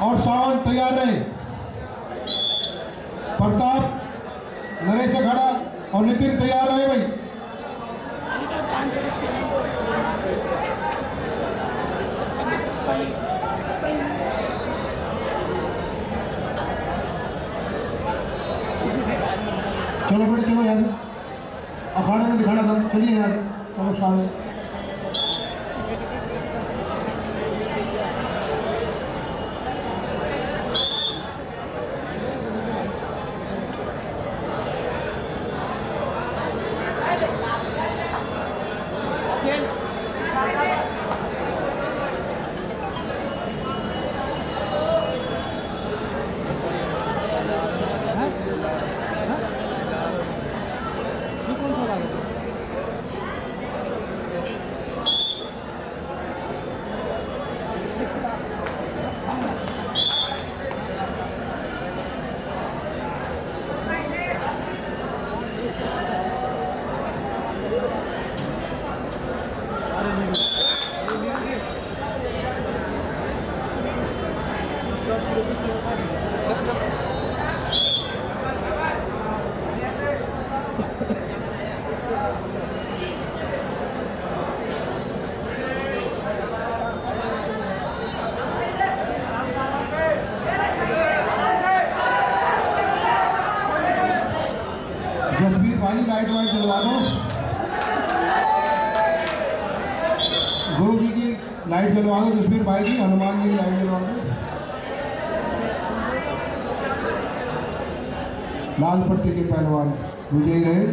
और सावन तैयार रहे। प्रताप नरेश खड़ा और नितिन तैयार रहे भाई। चलो बेटे चलो यार। अखाड़े में दिखाना था। चलिए यार। चलो सामने जसवीर भाई लाइट वाइट जलवा दो गुरु जी की लाइट जलवा दो जसवीर भाई जी, हनुमान जी लाइट जलवा दो। लाल पट्टी के पहलवान विजयी रहे।